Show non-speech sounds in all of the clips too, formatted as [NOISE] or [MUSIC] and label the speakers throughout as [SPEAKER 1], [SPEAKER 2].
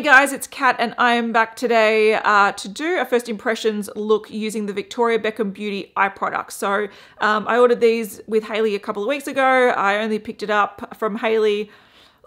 [SPEAKER 1] Hey guys, it's Kat and I am back today uh, to do a first impressions look using the Victoria Beckham Beauty eye products. So um, I ordered these with Haley a couple of weeks ago. I only picked it up from Haley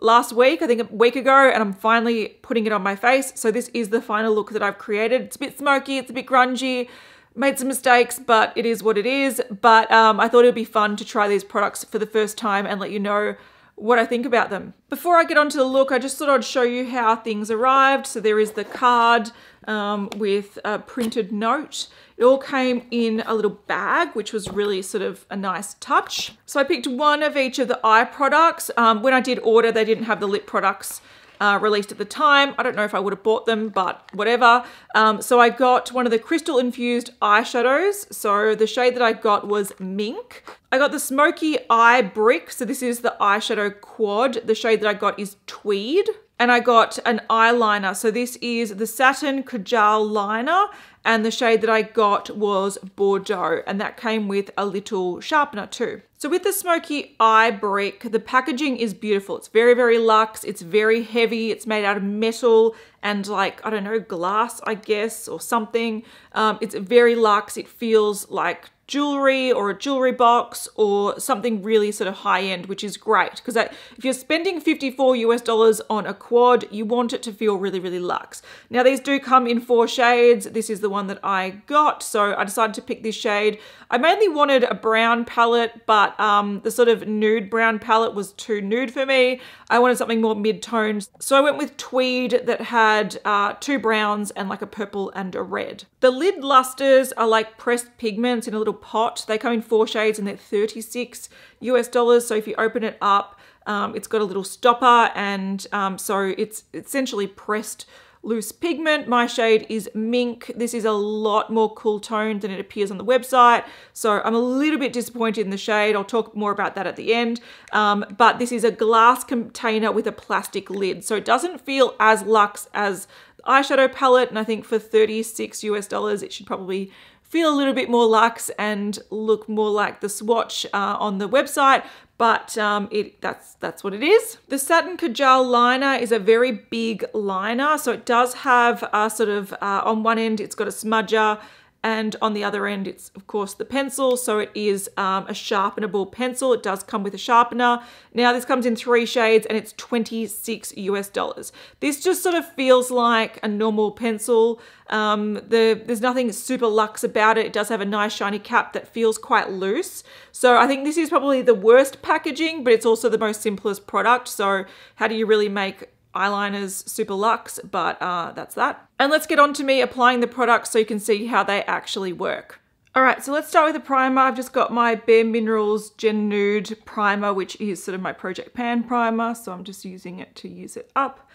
[SPEAKER 1] last week, I think a week ago, and I'm finally putting it on my face. So this is the final look that I've created. It's a bit smoky, it's a bit grungy, made some mistakes, but it is what it is. But um, I thought it would be fun to try these products for the first time and let you know what I think about them. Before I get onto the look, I just thought I'd show you how things arrived. So there is the card um, with a printed note. It all came in a little bag, which was really sort of a nice touch. So I picked one of each of the eye products. Um, when I did order, they didn't have the lip products uh, released at the time. I don't know if I would have bought them, but whatever. Um, so I got one of the crystal infused eyeshadows. So the shade that I got was Mink. I got the Smoky Eye Brick. So this is the eyeshadow quad. The shade that I got is Tweed. And I got an eyeliner. So this is the Satin Kajal Liner and the shade that I got was Bordeaux and that came with a little sharpener too. So with the Smoky Eye Brick, the packaging is beautiful. It's very, very luxe. It's very heavy. It's made out of metal and like, I don't know, glass, I guess, or something. Um, it's very luxe. It feels like jewelry or a jewelry box or something really sort of high end, which is great because if you're spending 54 US dollars on a quad, you want it to feel really, really luxe. Now these do come in four shades. This is the one that I got, so I decided to pick this shade. I mainly wanted a brown palette, but um, the sort of nude brown palette was too nude for me. I wanted something more mid-toned, so I went with tweed that had uh, two browns and like a purple and a red. The lid lusters are like pressed pigments in a little little pot. They come in four shades and they're 36 US dollars. So if you open it up, um, it's got a little stopper and um, so it's essentially pressed loose pigment. My shade is Mink. This is a lot more cool toned than it appears on the website. So I'm a little bit disappointed in the shade. I'll talk more about that at the end. Um, but this is a glass container with a plastic lid. So it doesn't feel as luxe as eyeshadow palette. And I think for 36 US dollars, it should probably feel a little bit more luxe and look more like the swatch uh, on the website but um, it that's that's what it is. The Satin Kajal liner is a very big liner, so it does have a sort of, uh, on one end it's got a smudger, and on the other end it's of course the pencil. So it is um, a sharpenable pencil. It does come with a sharpener. Now this comes in three shades and it's 26 US dollars. This just sort of feels like a normal pencil. Um, the, there's nothing super luxe about it. It does have a nice shiny cap that feels quite loose. So I think this is probably the worst packaging but it's also the most simplest product. So how do you really make eyeliners super luxe, but uh, that's that. And let's get on to me applying the products so you can see how they actually work. All right, so let's start with the primer. I've just got my Bare Minerals Gen Nude primer, which is sort of my Project Pan primer. So I'm just using it to use it up.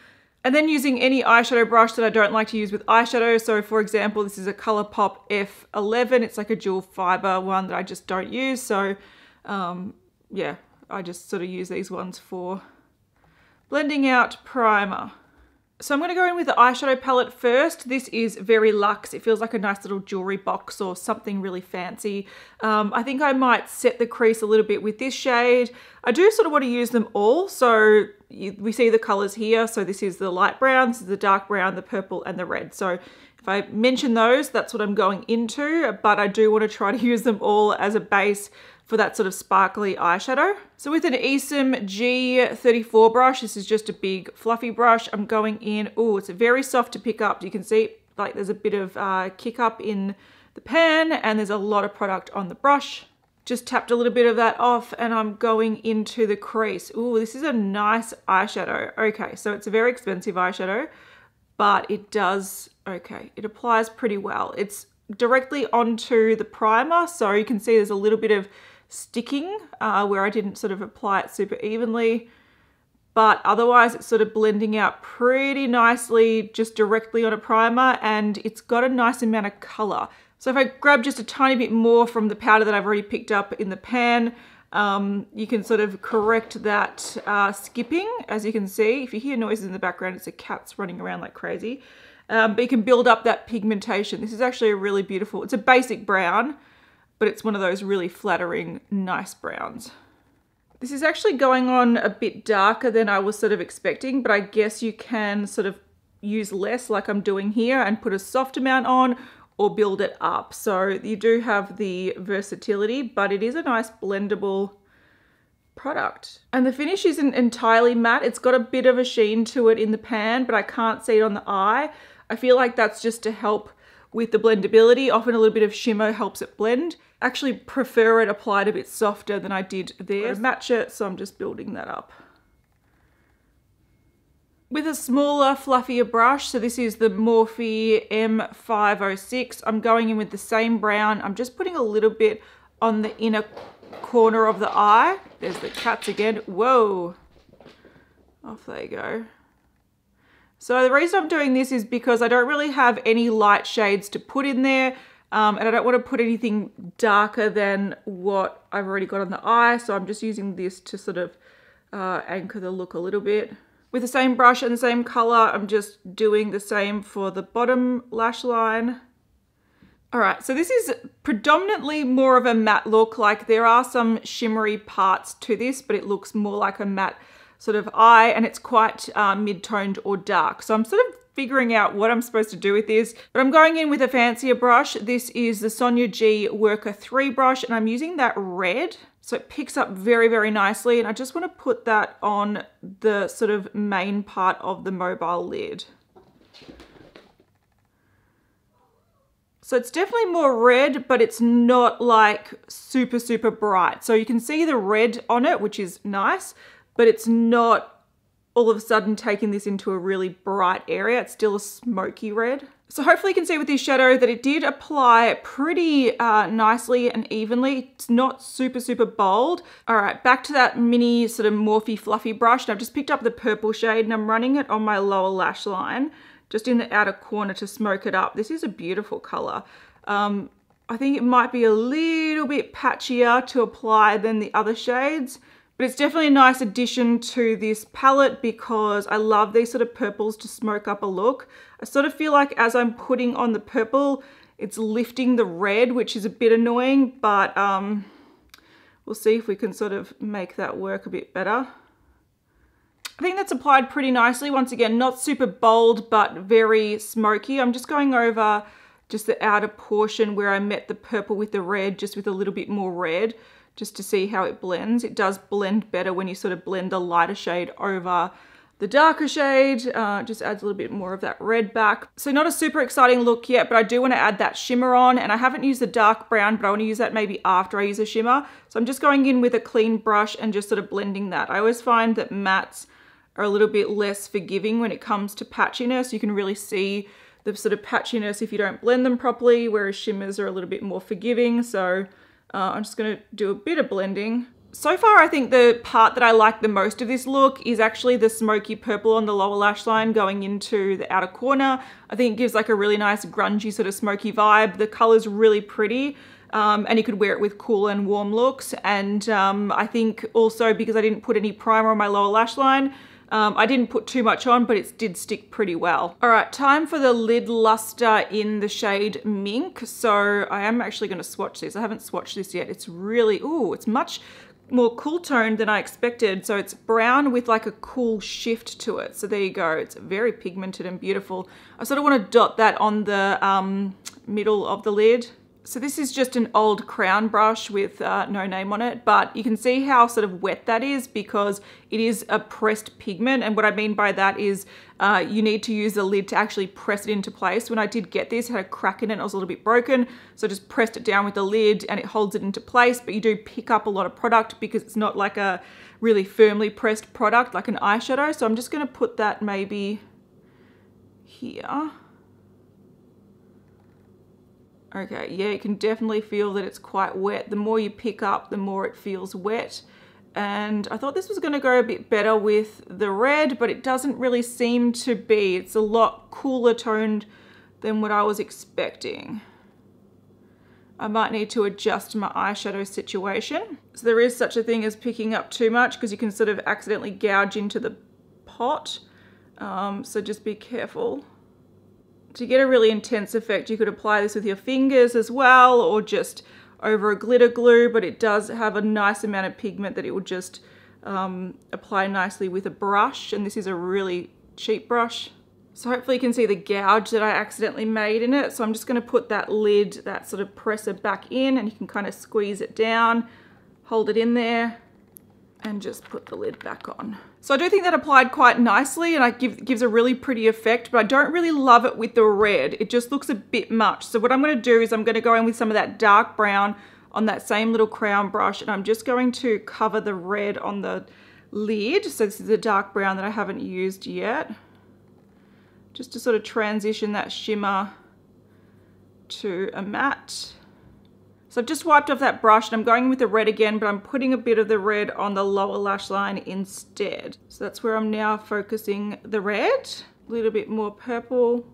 [SPEAKER 1] And then using any eyeshadow brush that I don't like to use with eyeshadow. So for example, this is a Colourpop F11. It's like a dual fiber one that I just don't use. So um, yeah, I just sort of use these ones for Blending out primer. So I'm going to go in with the eyeshadow palette first. This is very luxe. It feels like a nice little jewelry box or something really fancy. Um, I think I might set the crease a little bit with this shade. I do sort of want to use them all. So you, we see the colors here. So this is the light brown, this is the dark brown, the purple and the red. So if I mention those, that's what I'm going into, but I do want to try to [LAUGHS] use them all as a base for that sort of sparkly eyeshadow. So with an Esom G34 brush, this is just a big fluffy brush, I'm going in, oh, it's very soft to pick up. You can see like there's a bit of uh, kick up in the pan and there's a lot of product on the brush. Just tapped a little bit of that off and I'm going into the crease. Oh, this is a nice eyeshadow. Okay, so it's a very expensive eyeshadow, but it does, okay, it applies pretty well. It's directly onto the primer, so you can see there's a little bit of sticking uh, where I didn't sort of apply it super evenly. But otherwise it's sort of blending out pretty nicely just directly on a primer and it's got a nice amount of color. So if I grab just a tiny bit more from the powder that I've already picked up in the pan, um, you can sort of correct that uh, skipping. As you can see, if you hear noises in the background, it's a cat's running around like crazy. Um, but you can build up that pigmentation. This is actually a really beautiful, it's a basic brown, but it's one of those really flattering, nice browns. This is actually going on a bit darker than I was sort of expecting, but I guess you can sort of use less like I'm doing here and put a soft amount on or build it up. So you do have the versatility, but it is a nice blendable product. And the finish isn't entirely matte. It's got a bit of a sheen to it in the pan, but I can't see it on the eye. I feel like that's just to help with the blendability. Often a little bit of shimmer helps it blend. Actually prefer it applied a bit softer than I did there. Match it, so I'm just building that up. With a smaller, fluffier brush, so this is the Morphe M506, I'm going in with the same brown. I'm just putting a little bit on the inner corner of the eye. There's the cats again. Whoa. Off they go. So the reason I'm doing this is because I don't really have any light shades to put in there. Um, and I don't want to put anything darker than what I've already got on the eye. So I'm just using this to sort of uh, anchor the look a little bit. With the same brush and the same color, I'm just doing the same for the bottom lash line. All right, so this is predominantly more of a matte look. Like there are some shimmery parts to this, but it looks more like a matte sort of eye and it's quite uh, mid-toned or dark. So I'm sort of figuring out what I'm supposed to do with this, but I'm going in with a fancier brush. This is the Sonia G Worker 3 brush and I'm using that red. So it picks up very, very nicely. And I just want to put that on the sort of main part of the mobile lid. So it's definitely more red, but it's not like super, super bright. So you can see the red on it, which is nice, but it's not all of a sudden taking this into a really bright area. It's still a smoky red. So hopefully you can see with this shadow that it did apply pretty uh, nicely and evenly. It's not super, super bold. All right, back to that mini sort of Morphe fluffy brush. And I've just picked up the purple shade and I'm running it on my lower lash line, just in the outer corner to smoke it up. This is a beautiful color. Um, I think it might be a little bit patchier to apply than the other shades. But it's definitely a nice addition to this palette because I love these sort of purples to smoke up a look. I sort of feel like as I'm putting on the purple, it's lifting the red, which is a bit annoying, but um, we'll see if we can sort of make that work a bit better. I think that's applied pretty nicely. Once again, not super bold, but very smoky. I'm just going over just the outer portion where I met the purple with the red, just with a little bit more red just to see how it blends. It does blend better when you sort of blend the lighter shade over the darker shade. Uh, just adds a little bit more of that red back. So not a super exciting look yet, but I do want to add that shimmer on and I haven't used the dark brown, but I want to use that maybe after I use a shimmer. So I'm just going in with a clean brush and just sort of blending that. I always find that mattes are a little bit less forgiving when it comes to patchiness. You can really see the sort of patchiness if you don't blend them properly, whereas shimmers are a little bit more forgiving. So uh, I'm just gonna do a bit of blending. So far, I think the part that I like the most of this look is actually the smoky purple on the lower lash line going into the outer corner. I think it gives like a really nice grungy sort of smoky vibe. The color's really pretty. Um, and you could wear it with cool and warm looks. And um, I think also because I didn't put any primer on my lower lash line, um, I didn't put too much on, but it did stick pretty well. All right, time for the lid luster in the shade Mink. So I am actually gonna swatch this. I haven't swatched this yet. It's really, ooh, it's much more cool toned than I expected. So it's brown with like a cool shift to it. So there you go. It's very pigmented and beautiful. I sort of want to dot that on the um, middle of the lid so this is just an old crown brush with uh, no name on it, but you can see how sort of wet that is because it is a pressed pigment. And what I mean by that is uh, you need to use the lid to actually press it into place. When I did get this, it had a crack in it, it was a little bit broken. So I just pressed it down with the lid and it holds it into place, but you do pick up a lot of product because it's not like a really firmly pressed product like an eyeshadow. So I'm just gonna put that maybe here. Okay, yeah, you can definitely feel that it's quite wet. The more you pick up, the more it feels wet. And I thought this was gonna go a bit better with the red, but it doesn't really seem to be. It's a lot cooler toned than what I was expecting. I might need to adjust my eyeshadow situation. So there is such a thing as picking up too much because you can sort of accidentally gouge into the pot. Um, so just be careful. To get a really intense effect, you could apply this with your fingers as well, or just over a glitter glue, but it does have a nice amount of pigment that it will just um, apply nicely with a brush. And this is a really cheap brush. So hopefully you can see the gouge that I accidentally made in it. So I'm just gonna put that lid, that sort of presser back in and you can kind of squeeze it down, hold it in there and just put the lid back on. So I do think that applied quite nicely and it give, gives a really pretty effect, but I don't really love it with the red. It just looks a bit much. So what I'm gonna do is I'm gonna go in with some of that dark brown on that same little crown brush and I'm just going to cover the red on the lid. So this is the dark brown that I haven't used yet just to sort of transition that shimmer to a matte. So I've just wiped off that brush and I'm going with the red again, but I'm putting a bit of the red on the lower lash line instead. So that's where I'm now focusing the red, a little bit more purple,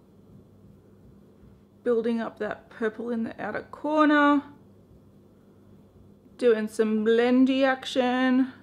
[SPEAKER 1] building up that purple in the outer corner, doing some blendy action.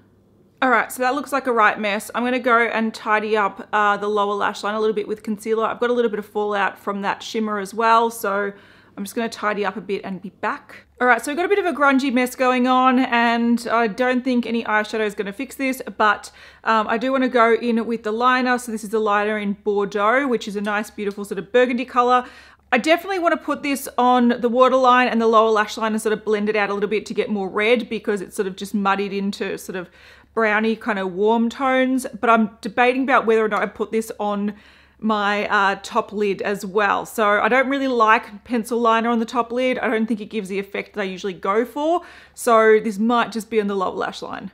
[SPEAKER 1] All right, so that looks like a right mess. I'm gonna go and tidy up uh, the lower lash line a little bit with concealer. I've got a little bit of fallout from that shimmer as well, so I'm just gonna tidy up a bit and be back. All right, so we've got a bit of a grungy mess going on and I don't think any eyeshadow is gonna fix this, but um, I do wanna go in with the liner. So this is the liner in Bordeaux, which is a nice, beautiful sort of burgundy color. I definitely want to put this on the waterline and the lower lash line and sort of blend it out a little bit to get more red because it's sort of just muddied into sort of browny kind of warm tones, but I'm debating about whether or not I put this on my uh, top lid as well. So I don't really like pencil liner on the top lid. I don't think it gives the effect that I usually go for. So this might just be on the lower lash line.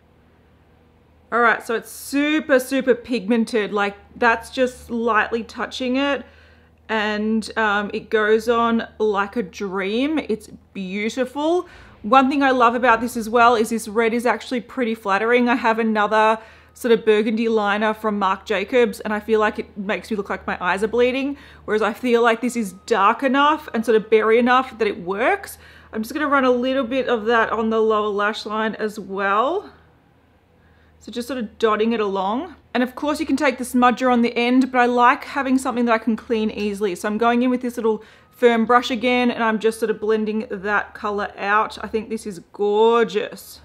[SPEAKER 1] All right, so it's super, super pigmented. Like that's just lightly touching it and um, it goes on like a dream. It's beautiful. One thing I love about this as well is this red is actually pretty flattering. I have another sort of burgundy liner from Marc Jacobs and I feel like it makes me look like my eyes are bleeding. Whereas I feel like this is dark enough and sort of berry enough that it works. I'm just gonna run a little bit of that on the lower lash line as well. So just sort of dotting it along. And of course you can take the smudger on the end, but I like having something that I can clean easily. So I'm going in with this little firm brush again and I'm just sort of blending that color out. I think this is gorgeous.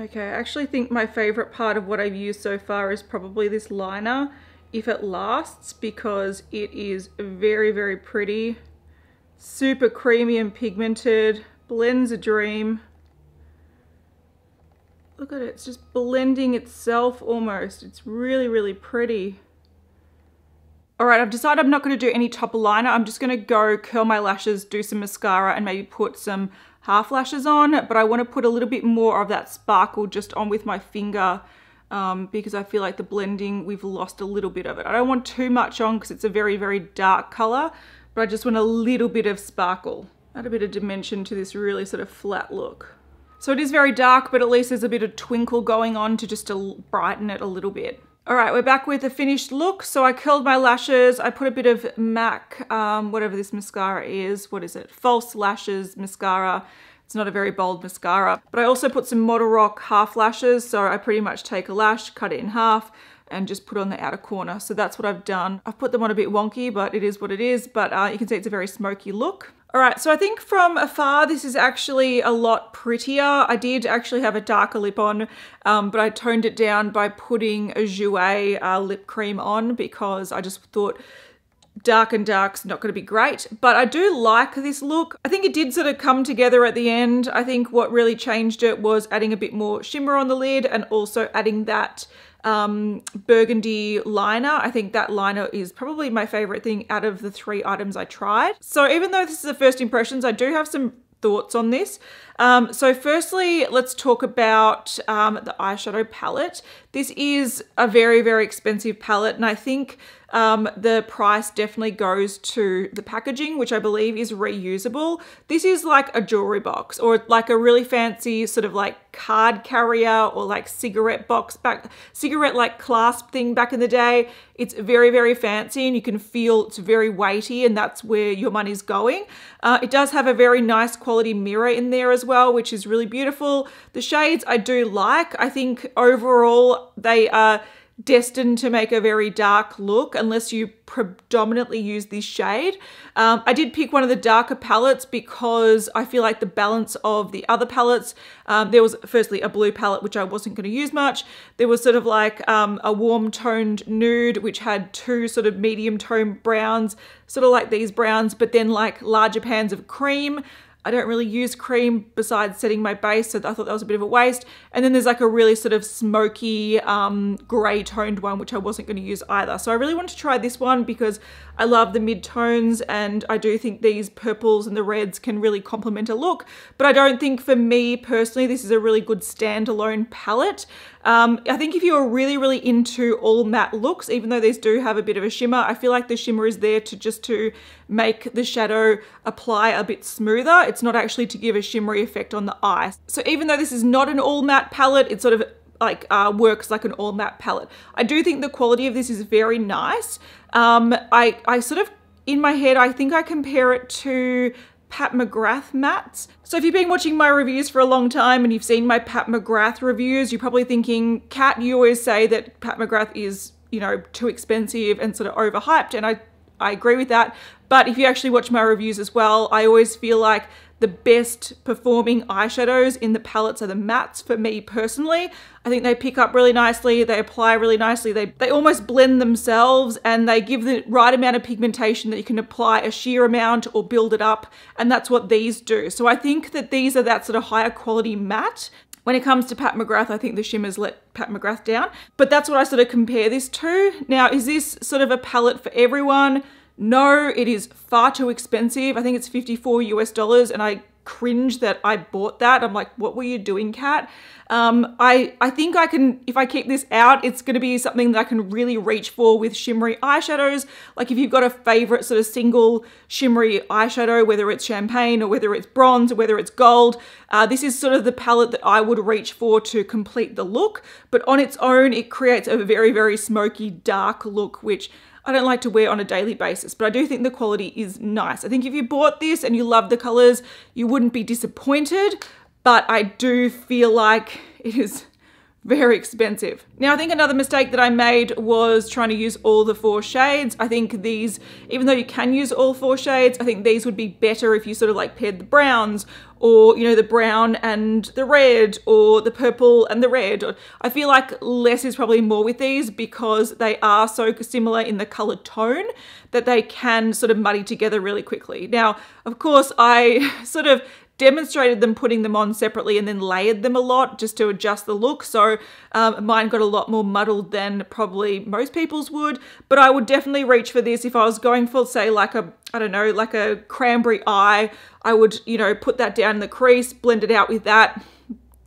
[SPEAKER 1] Okay, I actually think my favorite part of what I've used so far is probably this liner, if it lasts, because it is very, very pretty. Super creamy and pigmented, blends a dream. Look at it, it's just blending itself almost. It's really, really pretty. All right, I've decided I'm not gonna do any top liner. I'm just gonna go curl my lashes, do some mascara and maybe put some half lashes on, but I wanna put a little bit more of that sparkle just on with my finger um, because I feel like the blending, we've lost a little bit of it. I don't want too much on because it's a very, very dark color, but I just want a little bit of sparkle. Add a bit of dimension to this really sort of flat look. So it is very dark, but at least there's a bit of twinkle going on to just to brighten it a little bit. All right, we're back with the finished look. So I curled my lashes. I put a bit of MAC, um, whatever this mascara is. What is it? False Lashes mascara. It's not a very bold mascara. But I also put some Model Rock half lashes. So I pretty much take a lash, cut it in half, and just put on the outer corner. So that's what I've done. I've put them on a bit wonky, but it is what it is. But uh, you can see it's a very smoky look. All right, so I think from afar, this is actually a lot prettier. I did actually have a darker lip on, um, but I toned it down by putting a Jouer uh, lip cream on because I just thought dark and dark's not going to be great. But I do like this look. I think it did sort of come together at the end. I think what really changed it was adding a bit more shimmer on the lid and also adding that um, burgundy liner. I think that liner is probably my favorite thing out of the three items I tried. So even though this is the first impressions, I do have some thoughts on this. Um, so firstly, let's talk about um, the eyeshadow palette. This is a very, very expensive palette and I think um, the price definitely goes to the packaging, which I believe is reusable. This is like a jewelry box or like a really fancy sort of like card carrier or like cigarette box back, cigarette like clasp thing back in the day. It's very, very fancy and you can feel it's very weighty and that's where your money's going. Uh, it does have a very nice quality mirror in there as well, which is really beautiful. The shades I do like. I think overall they are destined to make a very dark look unless you predominantly use this shade. Um, I did pick one of the darker palettes because I feel like the balance of the other palettes, um, there was firstly a blue palette which I wasn't going to use much. There was sort of like um, a warm toned nude which had two sort of medium tone browns, sort of like these browns, but then like larger pans of cream. I don't really use cream besides setting my base, so I thought that was a bit of a waste. And then there's like a really sort of smoky um, grey toned one, which I wasn't going to use either. So I really wanted to try this one because I love the mid-tones and I do think these purples and the reds can really complement a look. But I don't think for me personally, this is a really good standalone palette. Um, I think if you're really, really into all matte looks, even though these do have a bit of a shimmer, I feel like the shimmer is there to just to make the shadow apply a bit smoother. It's not actually to give a shimmery effect on the eye. So even though this is not an all matte palette, it sort of like uh, works like an all matte palette. I do think the quality of this is very nice. Um, I, I sort of, in my head, I think I compare it to Pat McGrath mattes. So if you've been watching my reviews for a long time and you've seen my Pat McGrath reviews, you're probably thinking, Kat, you always say that Pat McGrath is, you know, too expensive and sort of overhyped. And I, I agree with that. But if you actually watch my reviews as well, I always feel like the best performing eyeshadows in the palettes are the mattes for me personally. I think they pick up really nicely, they apply really nicely, they, they almost blend themselves and they give the right amount of pigmentation that you can apply a sheer amount or build it up and that's what these do. So I think that these are that sort of higher quality matte when it comes to Pat McGrath, I think the shimmers let Pat McGrath down, but that's what I sort of compare this to. Now, is this sort of a palette for everyone? No, it is far too expensive. I think it's 54 US dollars and I cringe that I bought that. I'm like, what were you doing, Kat? Um, I, I think I can, if I keep this out, it's going to be something that I can really reach for with shimmery eyeshadows. Like if you've got a favorite sort of single shimmery eyeshadow, whether it's champagne or whether it's bronze or whether it's gold, uh, this is sort of the palette that I would reach for to complete the look. But on its own, it creates a very, very smoky, dark look, which I don't like to wear on a daily basis, but I do think the quality is nice. I think if you bought this and you love the colors, you wouldn't be disappointed, but I do feel like it is very expensive. Now, I think another mistake that I made was trying to use all the four shades. I think these, even though you can use all four shades, I think these would be better if you sort of like paired the browns or, you know, the brown and the red or the purple and the red. I feel like less is probably more with these because they are so similar in the color tone that they can sort of muddy together really quickly. Now, of course, I [LAUGHS] sort of demonstrated them putting them on separately and then layered them a lot just to adjust the look. So um, mine got a lot more muddled than probably most people's would, but I would definitely reach for this if I was going for say like a, I don't know, like a cranberry eye, I would, you know, put that down in the crease, blend it out with that,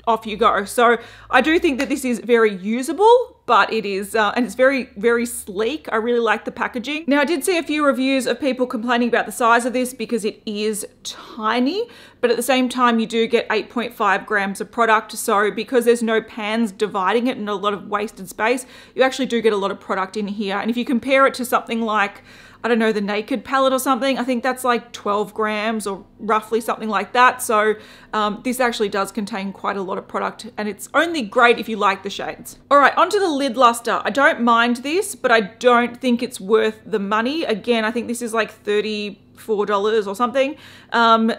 [SPEAKER 1] off you go. So I do think that this is very usable, but it is, uh, and it's very, very sleek. I really like the packaging. Now I did see a few reviews of people complaining about the size of this because it is tiny, but at the same time you do get 8.5 grams of product. So because there's no pans dividing it and a lot of wasted space, you actually do get a lot of product in here. And if you compare it to something like I don't know, the Naked palette or something. I think that's like 12 grams or roughly something like that. So um, this actually does contain quite a lot of product and it's only great if you like the shades. All right, onto the lid luster. I don't mind this, but I don't think it's worth the money. Again, I think this is like 30 $4 or something. Um,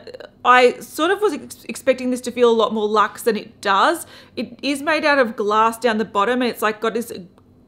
[SPEAKER 1] I sort of was ex expecting this to feel a lot more luxe than it does. It is made out of glass down the bottom and it's like got this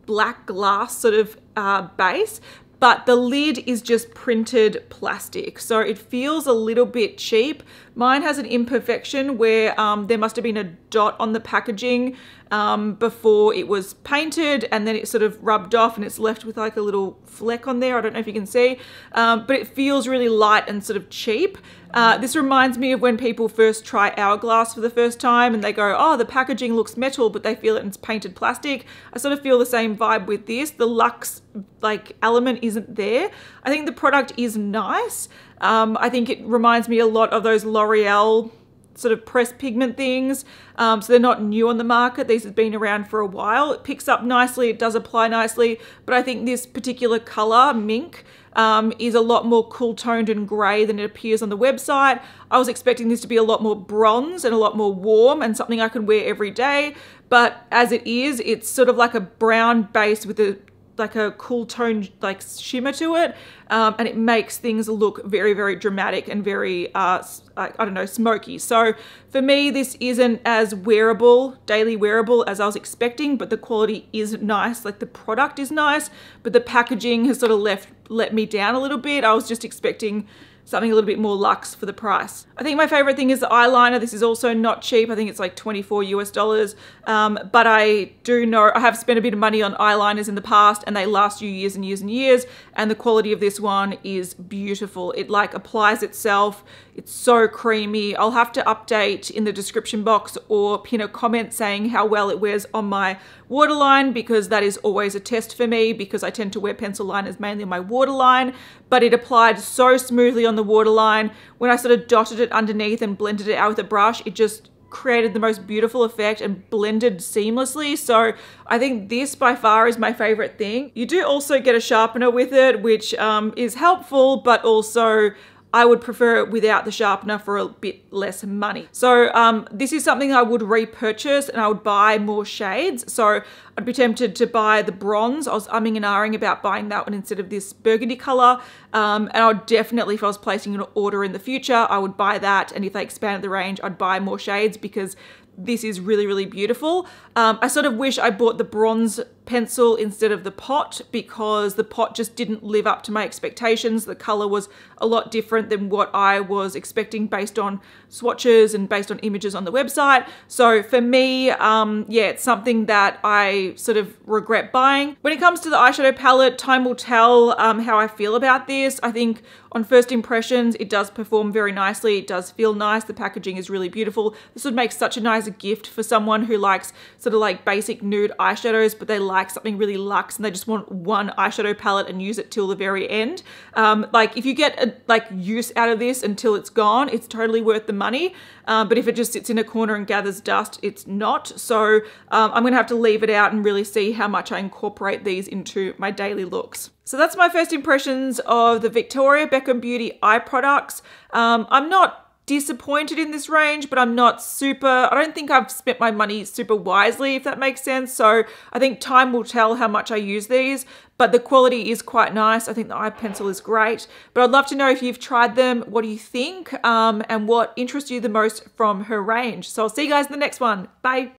[SPEAKER 1] black glass sort of uh, base, but the lid is just printed plastic. So it feels a little bit cheap. Mine has an imperfection where um, there must have been a dot on the packaging um, before it was painted and then it sort of rubbed off and it's left with like a little fleck on there. I don't know if you can see, um, but it feels really light and sort of cheap. Uh, this reminds me of when people first try Hourglass for the first time and they go, oh, the packaging looks metal, but they feel it it's painted plastic. I sort of feel the same vibe with this. The luxe like element isn't there. I think the product is nice. Um, I think it reminds me a lot of those L'Oreal sort of pressed pigment things. Um, so they're not new on the market. These have been around for a while. It picks up nicely. It does apply nicely. But I think this particular color, mink, um, is a lot more cool toned and grey than it appears on the website. I was expecting this to be a lot more bronze and a lot more warm and something I can wear every day. But as it is, it's sort of like a brown base with a like a cool tone like shimmer to it um, and it makes things look very very dramatic and very uh, I don't know smoky. So for me this isn't as wearable daily wearable as I was expecting but the quality is nice. Like the product is nice but the packaging has sort of left let me down a little bit. I was just expecting something a little bit more luxe for the price. I think my favorite thing is the eyeliner. This is also not cheap. I think it's like 24 US dollars. Um, but I do know, I have spent a bit of money on eyeliners in the past and they last you years and years and years. And the quality of this one is beautiful. It like applies itself. It's so creamy. I'll have to update in the description box or pin a comment saying how well it wears on my waterline because that is always a test for me because I tend to wear pencil liners mainly on my waterline. But it applied so smoothly on the waterline. When I sort of dotted it underneath and blended it out with a brush, it just created the most beautiful effect and blended seamlessly. So I think this by far is my favorite thing. You do also get a sharpener with it, which um, is helpful, but also I would prefer it without the sharpener for a bit less money. So um, this is something I would repurchase and I would buy more shades. So I'd be tempted to buy the bronze. I was umming and ahhing about buying that one instead of this burgundy color. Um, and I would definitely, if I was placing an order in the future, I would buy that. And if they expanded the range, I'd buy more shades because this is really, really beautiful. Um, I sort of wish I bought the bronze pencil instead of the pot because the pot just didn't live up to my expectations. The color was a lot different than what I was expecting based on swatches and based on images on the website. So for me, um, yeah, it's something that I sort of regret buying. When it comes to the eyeshadow palette, time will tell um, how I feel about this. I think on first impressions, it does perform very nicely. It does feel nice. The packaging is really beautiful. This would make such a nice gift for someone who likes sort of like basic nude eyeshadows, but they like something really luxe and they just want one eyeshadow palette and use it till the very end. Um, like if you get a, like use out of this until it's gone, it's totally worth the money. Um, but if it just sits in a corner and gathers dust, it's not. So um, I'm gonna have to leave it out and really see how much I incorporate these into my daily looks. So that's my first impressions of the Victoria Beckham Beauty eye products. Um, I'm not disappointed in this range, but I'm not super, I don't think I've spent my money super wisely, if that makes sense. So I think time will tell how much I use these, but the quality is quite nice. I think the eye pencil is great, but I'd love to know if you've tried them, what do you think, um, and what interests you the most from her range. So I'll see you guys in the next one. Bye.